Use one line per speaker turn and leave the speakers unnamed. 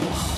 Oh.